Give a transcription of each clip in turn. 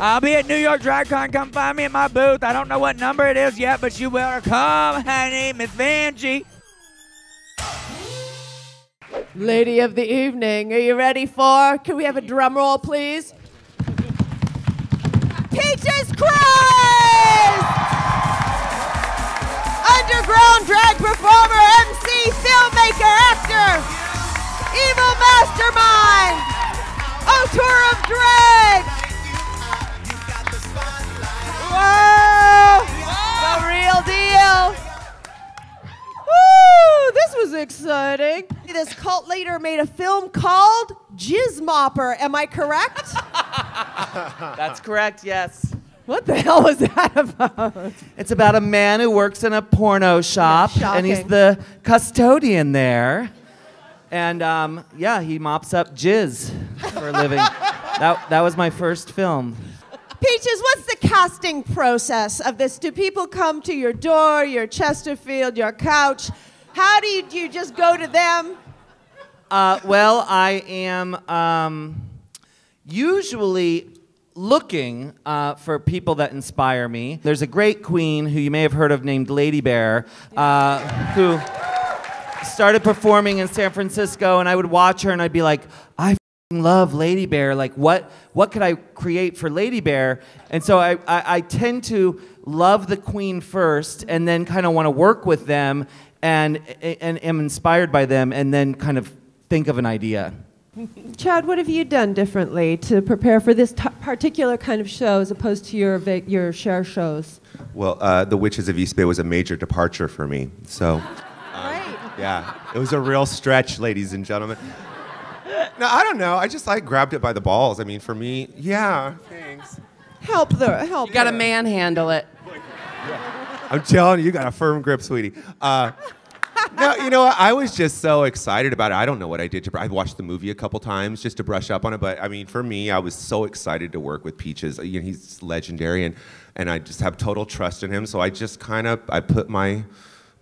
I'll be at New York DragCon. Come find me at my booth. I don't know what number it is yet, but you better come, honey, Miss Vanjie. Lady of the evening, are you ready for? Can we have a drum roll, please? Peaches Christ! Underground drag performer, MC, filmmaker, actor, evil mastermind, auteur of drag. The real deal. Woo! This was exciting. This cult leader made a film called Jizz Mopper. Am I correct? That's correct, yes. What the hell was that about? It's about a man who works in a porno shop, and he's the custodian there. And um, yeah, he mops up jizz for a living. that, that was my first film. Peaches, what's the casting process of this? Do people come to your door, your Chesterfield, your couch? How do you, do you just go to them? Uh, well, I am um, usually looking uh, for people that inspire me. There's a great queen who you may have heard of named Lady Bear, uh, who started performing in San Francisco, and I would watch her and I'd be like, I love Lady Bear. Like, what, what could I create for Lady Bear? And so I, I, I tend to love the queen first and then kind of want to work with them and, and am inspired by them and then kind of think of an idea. Chad, what have you done differently to prepare for this t- particular kind of show as opposed to your, your Cher shows? Well, uh, The Witches of East Bay was a major departure for me. So, Right. yeah, it was a real stretch, ladies and gentlemen. No, I don't know. I just like grabbed it by the balls. I mean, for me, yeah, thanks. Help the help. You got to her. manhandle it. I'm telling you, you got a firm grip, sweetie. Uh, no, you know what? I was just so excited about it. I don't know what I did to. I watched the movie a couple times just to brush up on it. But I mean, for me, I was so excited to work with Peaches. You know, he's legendary, and and I just have total trust in him. So I just kind of I put my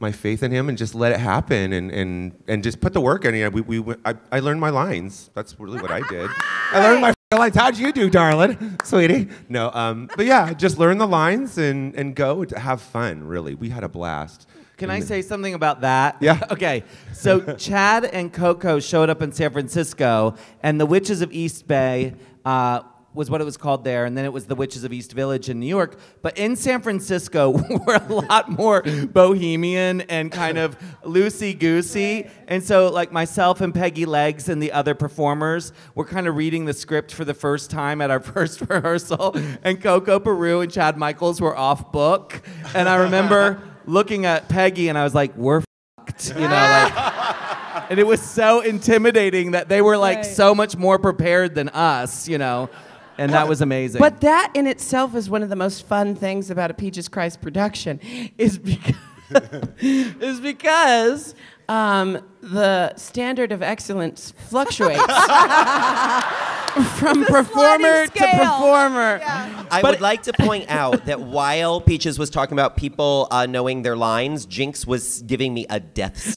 my faith in him and just let it happen and and and just put the work in. You know, we, we went- I, I learned my lines. That's really what I did. I learned my lines. How'd you do, darling, sweetie? No, um, but yeah, just learn the lines and and go to have fun. Really, we had a blast. Can I say something about that? Yeah. Okay. So Chad and Coco showed up in San Francisco, and the Witches of East Bay uh, was what it was called there, and then it was the Witches of East Village in New York. But in San Francisco, we're a lot more bohemian and kind of loosey goosey. And so, like myself and Peggy Legs and the other performers were kind of reading the script for the first time at our first rehearsal, and Coco Peru and Chad Michaels were off book. And I remember looking at Peggy, and I was like, "We're fucked," you know, like. And it was so intimidating that they were like Right. so much more prepared than us, you know. And that was amazing. But that in itself is one of the most fun things about a Peaches Christ production, is because, is because um, the standard of excellence fluctuates from performer to scale. performer. I would like to point out that while Peaches was talking about people uh, knowing their lines, Jinkx was giving me a death.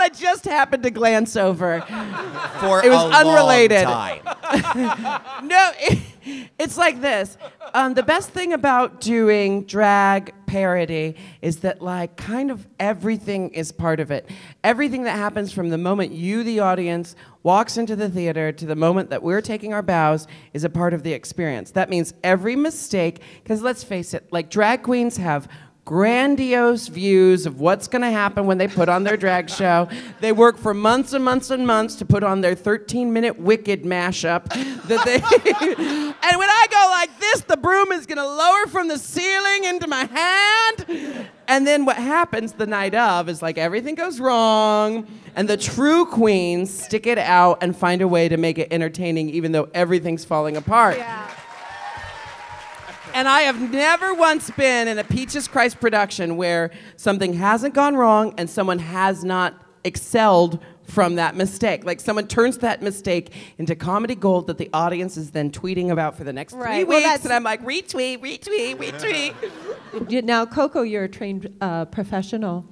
I. I just happened to glance over. for It was a long unrelated. time. No, it, it's like this. Um, the best thing about doing drag parody is that, like, kind of everything is part of it. Everything that happens from the moment you, the audience, walks into the theater to the moment that we're taking our bows is a part of the experience. That means every mistake, because let's face it, like, drag queens have grandiose views of what's going to happen when they put on their drag show. They work for months and months and months to put on their 13 minute wicked mashup that they And when I go like this, the broom is going to lower from the ceiling into my hand. And then what happens the night of is like everything goes wrong and the true queens stick it out and find a way to make it entertaining even though everything's falling apart. And I have never once been in a Peaches Christ production where something hasn't gone wrong and someone has not excelled from that mistake. Like someone turns that mistake into comedy gold that the audience is then tweeting about for the next three Right, well, weeks. that's- and I'm like, retweet, retweet, retweet. Now, Coco, you're a trained uh, professional.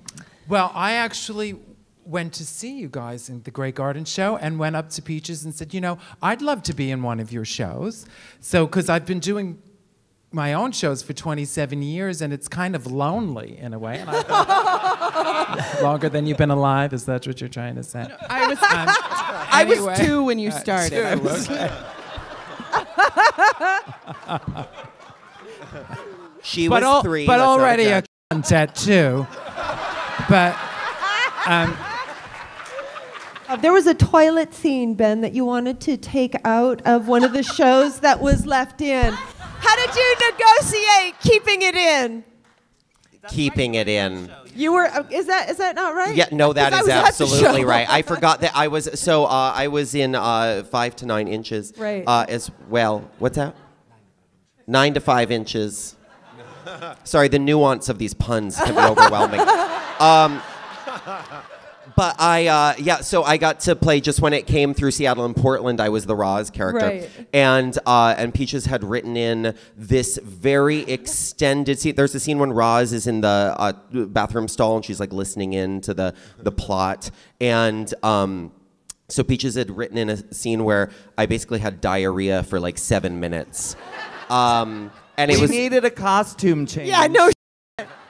Well, I actually went to see you guys in the Grey Garden show and went up to Peaches and said, you know, I'd love to be in one of your shows. So, because I've been doing my own shows for 27 years and it's kind of lonely in a way. And I thought, longer than you've been alive, is that what you're trying to say? I was, Um, I was two when you Uh, started. I two, was- okay. She but was al- three. but already a exaggerate. tattoo. But um, Uh, there was a toilet scene, Ben, that you wanted to take out of one of the shows that was left in. How did you negotiate keeping it in? keeping it in. You were. uh, Is that is that not right? Yeah, no, that is was at the absolutely right. I forgot that I was so uh, I was in uh, five to nine inches. Right. Uh, as well. What's that? Nine to five inches. Sorry, the nuance of these puns can be overwhelming. Um, but I, uh, yeah, so I got to play just when it came through Seattle and Portland. I was the Roz character, Right. and uh, and Peaches had written in this very extended scene. There's a scene when Roz is in the uh, bathroom stall and she's like listening in to the the plot, and um, so Peaches had written in a scene where I basically had diarrhea for like seven minutes, um, and it we was needed a costume change. Yeah. No.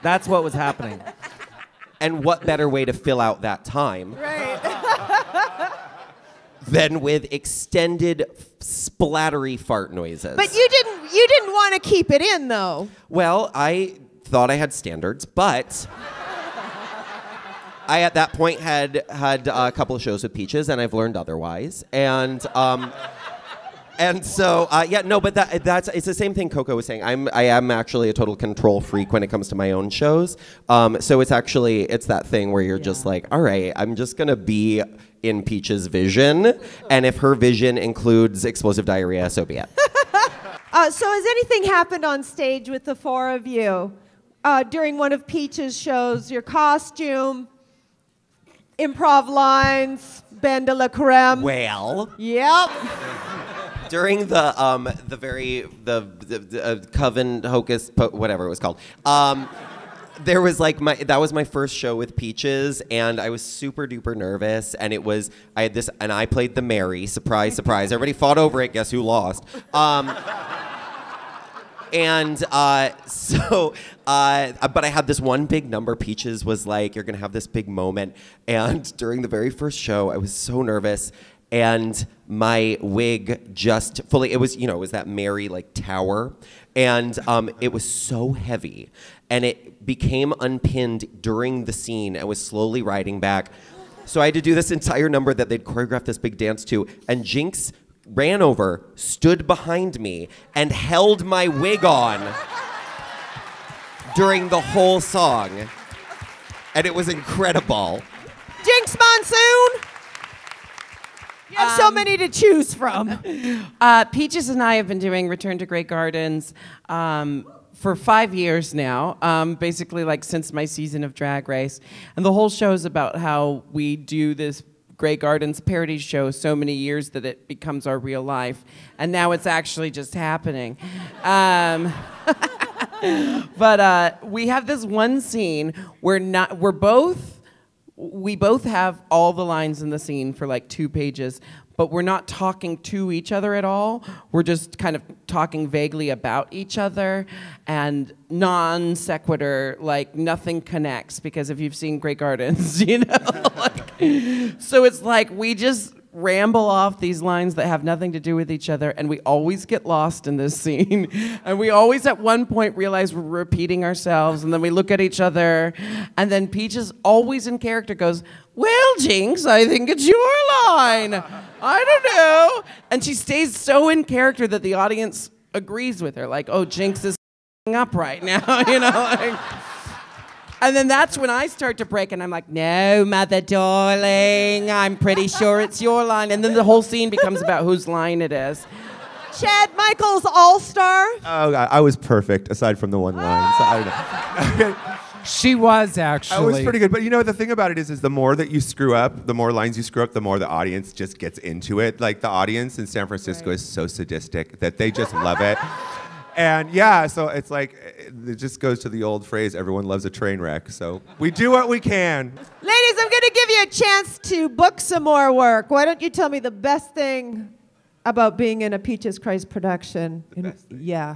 That's what was happening. And what better way to fill out that time Right. than with extended splattery fart noises? But you didn't. You didn't want to keep it in though. Well, I thought I had standards, but I at that point had had a couple of shows with Peaches, and I've learned otherwise. And um, and so uh, yeah, no, but that that's it's the same thing Coco was saying. I'm I am actually a total control freak when it comes to my own shows. Um, so it's actually it's that thing where you're just like, all right, I'm just gonna be in Peach's vision, and if her vision includes explosive diarrhea, so be it. Uh, so has anything happened on stage with the four of you uh, during one of Peach's shows? Your costume, improv lines, BenDeLaCreme. Well. Yep. During the um the very the, the, the uh, coven hocus po- whatever it was called um there was like my that was my first show with peaches and i was super duper nervous and it was i had this and i played the mary surprise surprise everybody fought over it guess who lost um and uh, so, uh, but I had this one big number. Peaches was like, "You're gonna have this big moment." And during the very first show, I was so nervous, and my wig just fully. It was, you know, it was that Mary like tower, and um, it was so heavy, and it became unpinned during the scene. I was slowly riding back. So I had to do this entire number that they'd choreographed this big dance to, and Jinkx ran over, stood behind me, and held my wig on during the whole song. And it was incredible. Jinkx Monsoon. Have so many to choose from. Uh, Peaches and I have been doing Return to Grey Gardens um, for five years now, um, basically like since my season of Drag Race. And the whole show is about how we do this Grey Gardens parody show so many years that it becomes our real life. And now it's actually just happening. Um, but uh, we have this one scene where not we're both we both have all the lines in the scene for like two pages, but we're not talking to each other at all. We're just kind of talking vaguely about each other and non sequitur, like nothing connects. Because if you've seen Grey Gardens, you know, like, so it's like we just ramble off these lines that have nothing to do with each other, and we always get lost in this scene. And we always, at one point, realize we're repeating ourselves, and then we look at each other, and then Peaches, always in character, goes, Well, Jinkx, I think it's your line. I don't know. And she stays so in character that the audience agrees with her, like, Oh, Jinkx is up right now, you know? Like, and then that's when I start to break, and I'm like, no, mother darling, I'm pretty sure it's your line. And then the whole scene becomes about whose line it is. Chad Michaels All Star. Oh, God, I was perfect aside from the one line. So I don't know. She was actually. I was pretty good, but you know the thing about it is, is the more that you screw up, the more lines you screw up, the more the audience just gets into it. Like the audience in San Francisco is so sadistic that they just love it. And yeah, so it's like it just goes to the old phrase: everyone loves a train wreck. So we do what we can. Ladies, I'm going to give you a chance to book some more work. Why don't you tell me the best thing about being in a Peaches Christ production? The best thing? Yeah.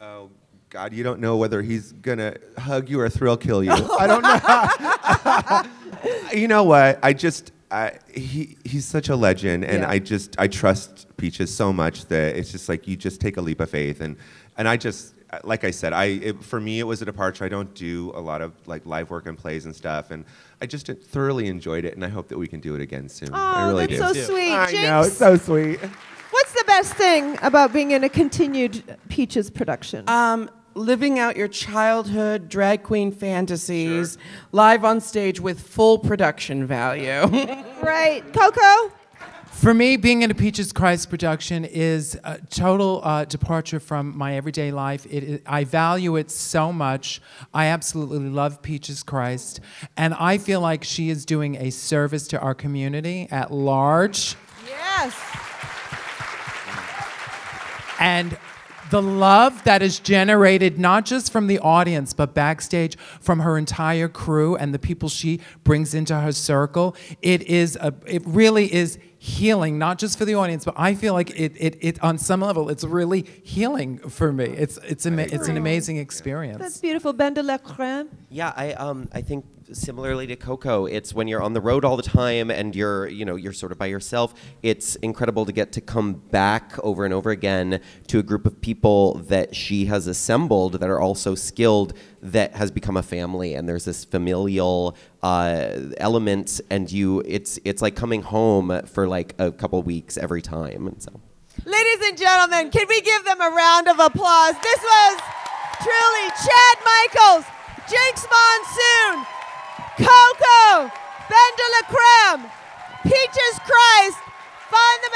Oh God, you don't know whether he's gonna hug you or thrill kill you. I don't know. you know what? I just I, he he's such a legend, and Yeah. I just I trust Peaches so much that it's just like you just take a leap of faith, and and I just like I said, I it, for me it was a departure. I don't do a lot of like live work and plays and stuff, and I just thoroughly enjoyed it, and I hope that we can do it again soon. I Oh, really that's do. so sweet. I Jinkx, know it's so sweet. what's the best thing about being in a continued Peaches production? Um, living out your childhood drag queen fantasies live on stage with full production value. right. Coco? For me, being in a Peaches Christ production is a total uh, departure from my everyday life. It, it- I value it so much. I absolutely love Peaches Christ. And I feel like she is doing a service to our community at large. Yes. And the love that is generated not just from the audience, but backstage from her entire crew and the people she brings into her circle, it is a, it really is healing, not just for the audience, but I feel like it, it, it on some level, it's really healing for me. It's, it's, ama- it's an amazing experience. That's beautiful. BenDeLaCreme. Yeah, I um I think similarly to Coco, it's when you're on the road all the time and you're you know you're sort of by yourself. It's incredible to get to come back over and over again to a group of people that she has assembled that are also skilled that has become a family and there's this familial uh, element and you it's it's like coming home for like a couple weeks every time and so Ladies and gentlemen, can we give them a round of applause? This was truly Chad Michaels, Jinkx Monsoon, Coco, Ben de la Creme, Peaches Christ. Find them